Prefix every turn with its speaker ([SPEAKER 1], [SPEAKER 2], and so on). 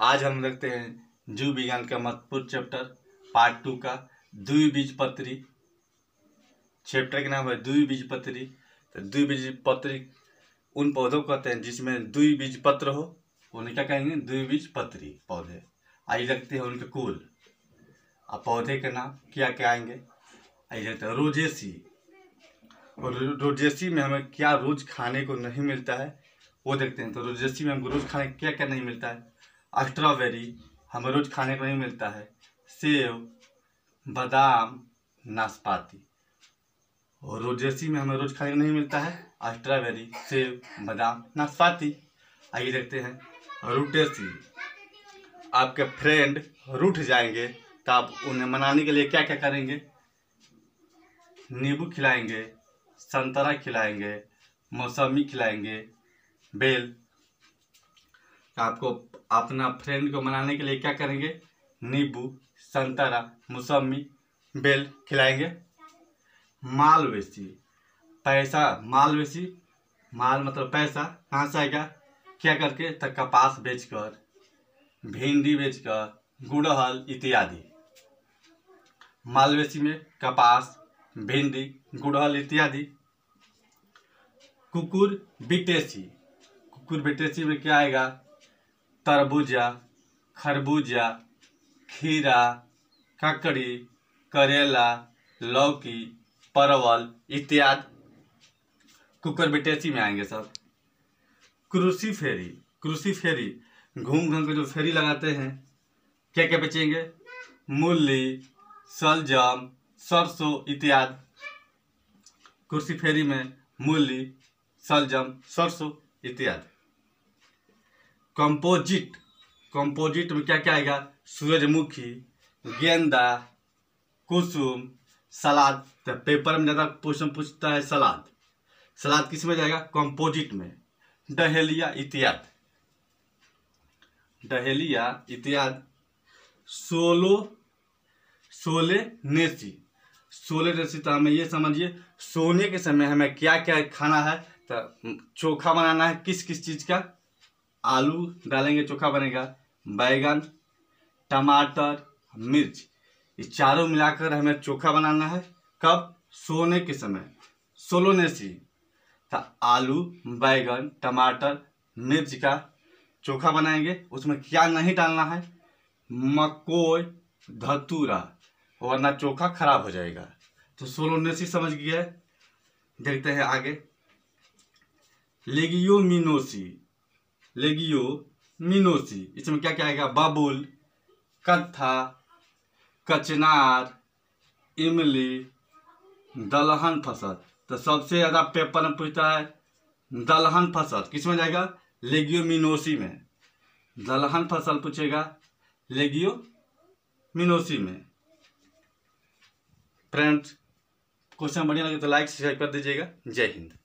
[SPEAKER 1] आज हम देखते हैं जीव विज्ञान का महत्वपूर्ण चैप्टर पार्ट टू का द्विबीजपत्री। चैप्टर का नाम है द्विबीजपत्री। तो द्विबीजपत्री उन पौधों को कहते हैं जिसमें द्विबीजपत्र हो। उन्हें क्या कहेंगे? द्विबीजपत्री पौधे। आइए देखते हैं उनके कुल। और पौधे के नाम क्या क्या आएँगे? आइए देखते हैं। रोजेसी। और रोजेसी में हमें क्या रोज खाने को नहीं मिलता है, वो देखते हैं। तो रोजेसी में हमको रोज खाने क्या क्या नहीं मिलता है? स्ट्रॉबेरी हमें रोज खाने को नहीं मिलता है। सेब बादाम, नाशपाती। और रोजेसी में हमें रोज खाने को नहीं मिलता है। स्ट्रॉबेरी सेब बादाम, नाशपाती। आइए देखते हैं। रूटेसी आपके फ्रेंड रूठ जाएँगे तो आप उन्हें मनाने के लिए क्या क्या करेंगे? नींबू खिलाएँगे, संतरा खिलाएँगे, मौसमी खिलाएँगे, बेल आपको अपना फ्रेंड को मनाने के लिए क्या करेंगे? नींबू, संतरा मौसमी बेल खिलाएँगे। मालवेसी पैसा मालवेसी माल मतलब पैसा। कहाँ से आएगा? क्या करके? तो कपास बेचकर, भिंडी बेचकर, गुड़हल इत्यादि। मालवेसी में कपास, भिंडी, गुड़हल इत्यादि। कुकुर बिटेसी कुकुर बिटेसी में क्या आएगा? तरबूजा, खरबूजा, खीरा, ककड़ी, करेला, लौकी, परवल इत्यादि। कुकर बिटेसी में आएँगे सब। क्रूसी फेरी क्रूसी फेरी, घूम घूम के जो फेरी लगाते हैं क्या क्या बेचेंगे मूली सलजम सरसों इत्यादि। कुर्सी फेरी में मूली सलजम सरसों इत्यादि। कंपोजिट कंपोजिट में क्या क्या आएगा? सूरजमुखी, गेंदा, कुसुम, सलाद। तो पेपर में ज़्यादा क्वेश्चन पूछता है सलाद। सलाद किसमें जाएगा? कंपोजिट में। डहेलिया इत्यादि डहेलिया इत्यादि सोलो, सोले नेसी सोले नेसी तो हमें ये समझिए, सोने के समय हमें क्या क्या खाना है? तो चोखा बनाना है किस किस चीज़ का? आलू डालेंगे चोखा बनेगा, बैगन, टमाटर, मिर्च। ये चारों मिलाकर हमें चोखा बनाना है। कब? सोने के समय। सोलोनेसी तो आलू, बैगन, टमाटर, मिर्च का चोखा बनाएँगे। उसमें क्या नहीं डालना है? मकोई, धतूरा। वरना चोखा खराब हो जाएगा। तो सोलोनेसी समझ गया देखते हैं आगे। लेगियो मिनोसी लेगियो मिनोसी इसमें क्या क्या आएगा? बाबुल कत्था कचनार इमली दलहन फ़सल तो सबसे ज़्यादा पेपर में पूछता है दलहन फ़सल किसमें जाएगा? लेगियो मिनोसी में. दलहन फ़सल पूछेगा लेगियो मिनोसी में. फ्रेंड्स क्वेश्चन बढ़िया लगे तो लाइक सब्सक्राइब कर दीजिएगा. जय हिंद.